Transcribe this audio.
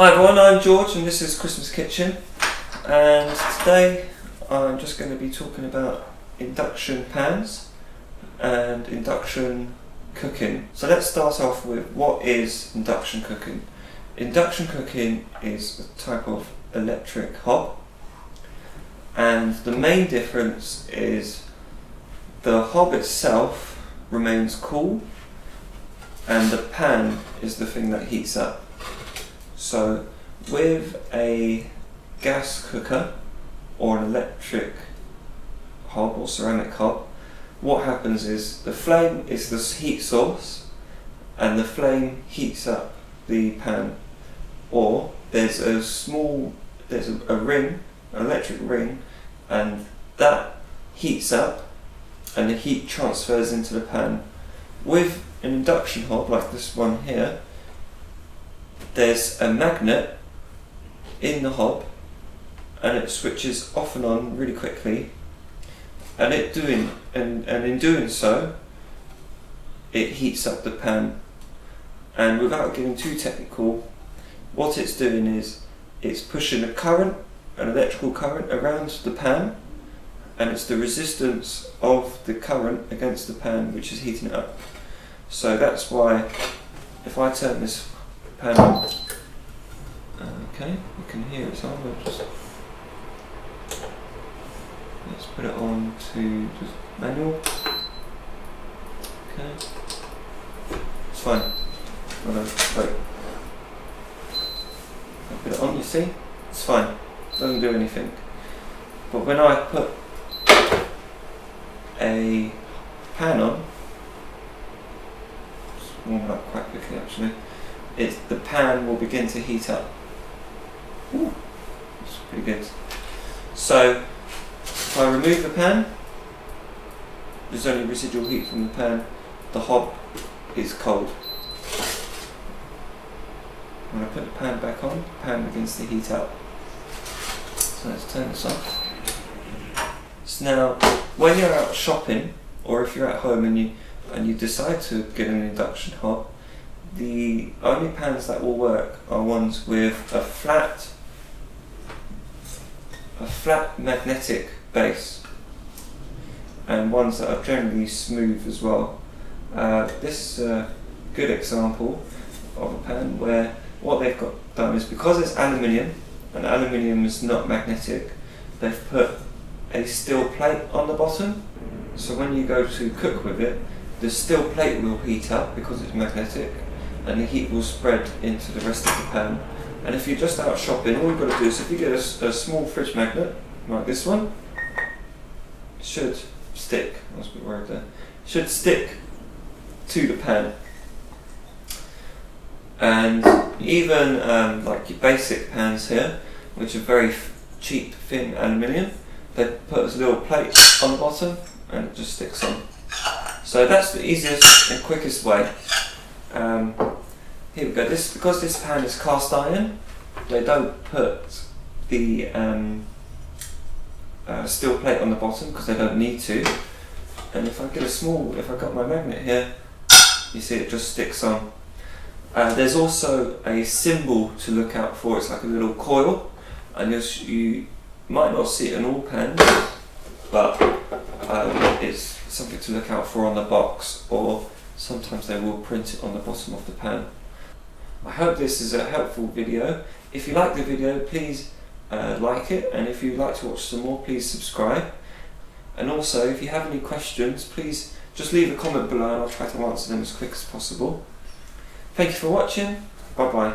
Hi everyone, I'm George and this is Chrismas Kitchen and today I'm just going to be talking about induction pans and induction cooking. So let's start off with what is induction cooking. Induction cooking is a type of electric hob and the main difference is the hob itself remains cool and the pan is the thing that heats up. So with a gas cooker or an electric hob or ceramic hob, what happens is the flame is the heat source and the flame heats up the pan. Or there's a small there's a, a ring an electric ring and that heats up and the heat transfers into the pan. With an induction hob like this one here there's a magnet in the hob and it switches off and on really quickly. And it doing and, and in doing so it heats up the pan. And without getting too technical what it's doing is it's pushing a current an electrical current around the pan and it's the resistance of the current against the pan which is heating it up. So that's why if I turn this panel. Uh, okay, you can hear it's on. We'll just let's put it on to just manual. Okay, it's fine. Oh, no, wait. I put it on. You see, it's fine. It Doesn't do anything. But when I put a pan on, it's warming up quite quickly actually it, the pan will begin to heat up. Ooh, that's pretty good. So, if I remove the pan, there's only residual heat from the pan, the hob is cold. When I put the pan back on, the pan begins to heat up. So let's turn this off. So now, when you're out shopping, or if you're at home and you and you decide to get an induction hob, the only pans that will work are ones with a flat a flat magnetic base and ones that are generally smooth as well. Uh, this is a good example of a pan where what they've got done is because it's aluminium and aluminium is not magnetic they've put a steel plate on the bottom so when you go to cook with it the steel plate will heat up because it's magnetic and the heat will spread into the rest of the pan. And if you're just out shopping, all you've got to do is if you get a, a small fridge magnet, like this one, should stick, I was a bit worried there, should stick to the pan. And even um, like your basic pans here, which are very cheap thin aluminium, they put a little plate on the bottom and it just sticks on. So that's the easiest and quickest way. Um, here we go. This because this pan is cast iron. They don't put the um, uh, steel plate on the bottom because they don't need to. And if I get a small, if I got my magnet here, you see it just sticks on. Uh, there's also a symbol to look out for. It's like a little coil, and you might not see it in all pans, but um, it's something to look out for on the box, or sometimes they will print it on the bottom of the pan. I hope this is a helpful video. If you like the video, please uh, like it, and if you'd like to watch some more, please subscribe. And also, if you have any questions, please just leave a comment below and I'll try to answer them as quick as possible. Thank you for watching. Bye bye.